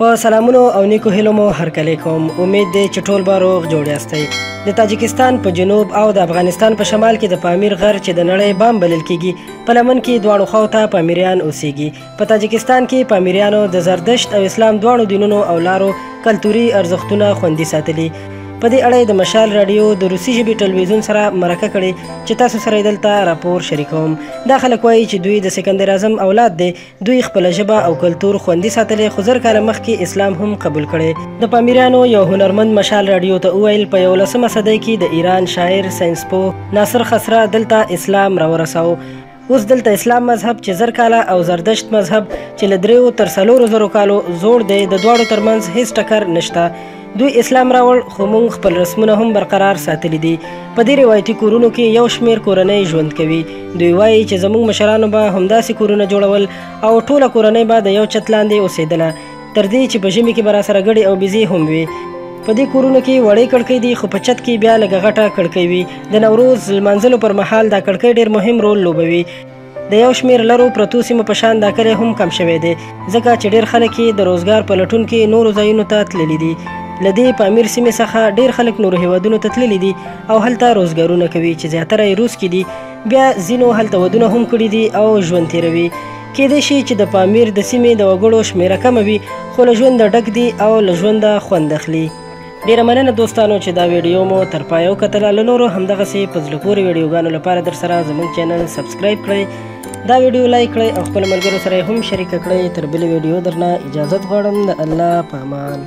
په سلامونو او نیکو هیلو مو هرکلی کوم امید دی چې ټول به روغ جوړ یاستئ د تاجکستان په جنوب او د افغانستان په شمال کې د پامیر غر چې د نړۍ بام بلل کیږي په لمن کې دواړو خواو ته پامیریان اوسیږي په تاجکستان کې پامیریانو د زردشت او اسلام دواړو دینونو او لارو کلتوري ارزښتونه خوندي ساتلي په دې اړه د مشال رادیو د روسي ژبې ټلویزیون سره مرکه کړې چې تاسو سره دلته راپور شریکوم دا خلک وایي چې دوی د سکندر اعظم اولاد دي دوی خپل ژبه او کلتور خوندي ساتلی خو زر کاله مخکې اسلام هم قبول کړي د پامیریانو یو هنرمند مشال رادیو ته وویل په یولسمه صدۍ کې د ایران شاعر ساینسپو ناصر خسرا دلته اسلام راورساو اوس دلته اسلام مذهب چې زر کاله او زردشت مذهب چې له دریو تر څلورو زرو کالو زوړ دی د دواړو ترمنځ هیڅ ټکر نشته دوی اسلام راوړ خو موږ خپل رسمونه هم برقرار ساتلي دي په دې روایتي کورونو کې یو شمیر کورنۍ ژوند کوي دوی وایي چې زموږ مشرانو به همداسې کورونه جوړول او ټوله کورنۍ به د یو چت لاندې اوسېدله تر دې چې په ژمي کې به راسره ګړې او بیزې هم وي په دې کورونو کې وړې کړکۍ دي خو په چت کې بیا لږه غټه کړکۍ وي د نوروز لمانځلو پر مهال دا کړکۍ ډېر مهم رول لوبوي د یو شمېر لرو پرتو سیمو په شان دا کلی هم کم شوی دی ځکه چې ډېر خلک یې د روزګار په لټون کې نورو ځایونو ته تللي دي له دې پامیر سیمې څخه ډېر خلک نورو هیوادونو ته تللي دي او هلته روزګارونه کوي چې زیاتره یې روس کې دي بیا ځینو هلته ودونه هم کړي دي او ژوند تېروي کېدای شي چې د پامیر د سیمې د وګړو شمېره کمه وي خو له ژونده ډک دي او له ژونده خوند اخلي ډیره مننه دوستانو چې دا ویډیو مو تر پایه وکتله له نورو همدغسې په زړه پورې ویډیوګانو لپاره در سره زموږ چینل سبسکرایب کړئ دا ویډیو لایک کړئ او خپل ملګرو سره هم شریکه کړئ تر بلې ویډیو درنه اجازت غواړم د الله په امان